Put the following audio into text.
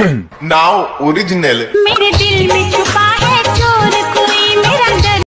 now original मेरे दिल में